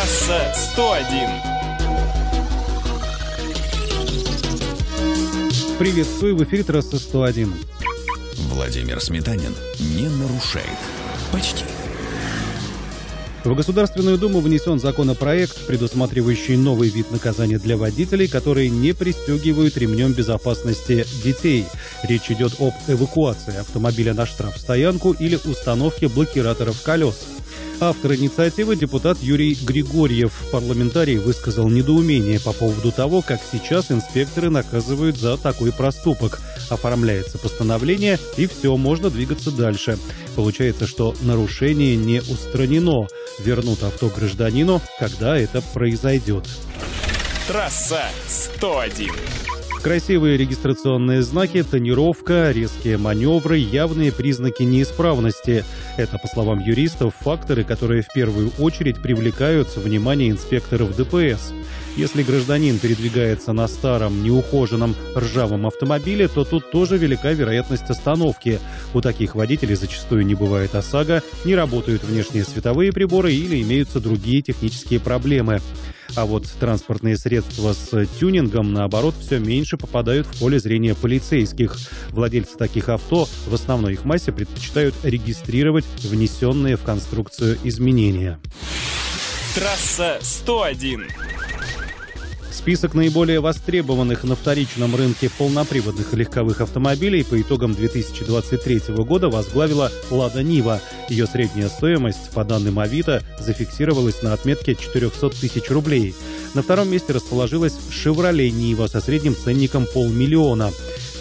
Трасса 101. Приветствую, в эфире трасса 101. Владимир Сметанин не нарушает. Почти. В Государственную Думу внесен законопроект, предусматривающий новый вид наказания для водителей, которые не пристегивают ремнем безопасности детей. Речь идет об эвакуации автомобиля на штрафстоянку или установке блокираторов колес. Автор инициативы депутат Юрий Григорьев. Парламентарий высказал недоумение по поводу того, как сейчас инспекторы наказывают за такой проступок. Оформляется постановление, и все, можно двигаться дальше. Получается, что нарушение не устранено. Вернут авто гражданину, когда это произойдет. Трасса 101. Красивые регистрационные знаки, тонировка, резкие маневры, явные признаки неисправности. Это, по словам юристов, факторы, которые в первую очередь привлекают внимание инспекторов ДПС. Если гражданин передвигается на старом, неухоженном, ржавом автомобиле, то тут тоже велика вероятность остановки. У таких водителей зачастую не бывает ОСАГО, не работают внешние световые приборы или имеются другие технические проблемы. А вот транспортные средства с тюнингом, наоборот, все меньше попадают в поле зрения полицейских. Владельцы таких авто в основной их массе предпочитают регистрировать внесенные в конструкцию изменения. Трасса 101. Список наиболее востребованных на вторичном рынке полноприводных легковых автомобилей по итогам 2023 года возглавила «Лада Нива». Ее средняя стоимость, по данным Авито, зафиксировалась на отметке 400 тысяч рублей. На втором месте расположилась «Шевроле Нива» со средним ценником полмиллиона.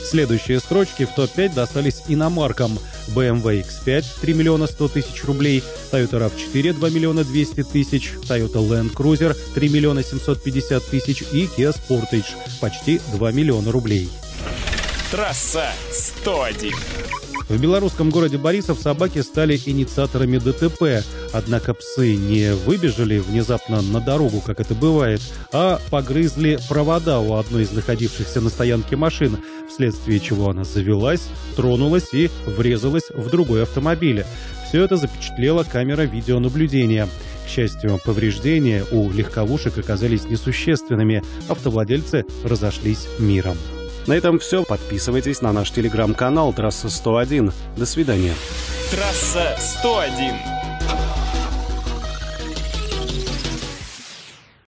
Следующие строчки в топ-5 достались иномаркам. BMW X5 – 3 миллиона 100 тысяч рублей, Toyota RAV4 – 2 миллиона 200 тысяч, Toyota Land Cruiser – 3 миллиона 750 тысяч и Kia Sportage – почти 2 миллиона рублей. Трасса 101. В белорусском городе Борисов собаки стали инициаторами ДТП. Однако псы не выбежали внезапно на дорогу, как это бывает, а погрызли провода у одной из находившихся на стоянке машин, вследствие чего она завелась, тронулась и врезалась в другой автомобиль. Все это запечатлела камера видеонаблюдения. К счастью, повреждения у легковушек оказались несущественными. Автовладельцы разошлись миром. На этом все. Подписывайтесь на наш телеграм-канал «Трасса 101». До свидания. Трасса 101.